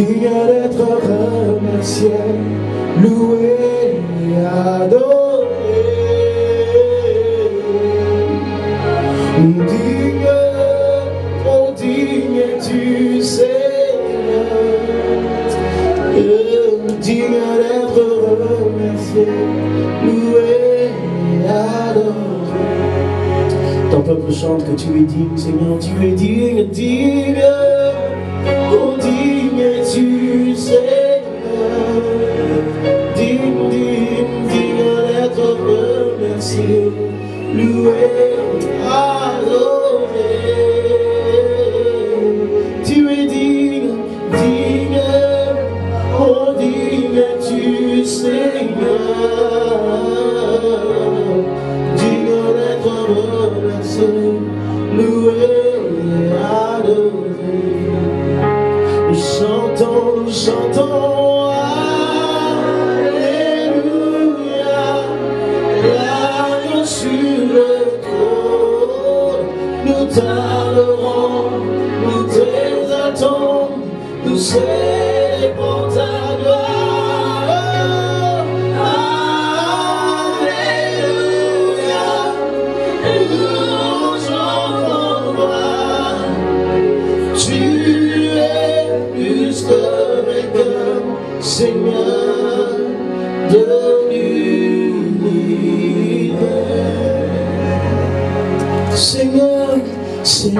digne d'être remercié, loué et adoré. Digne, oh digne du Seigneur, digne d'être remercié, loué et adoré. Ton peuple chante que tu es digne, Seigneur, tu es digne, digne, loué, adoré. Tu es digne, digne, oh digne du Seigneur, digne d'être remercié, loué adoré. Nous chantons, nous chantons, t'alerons, nous t'exaltons, nous célébrons ta gloire. Alléluia, et nous chantons Tu es plus que vainqueur, Seigneur de l'univers. Seigneur. 是你